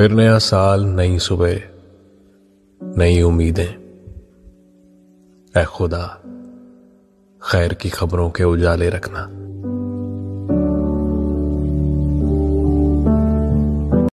फिर नया साल, नई सुबह, नई उम्मीदें। ए खुदा, खैर की खबरों के उजाले रखना।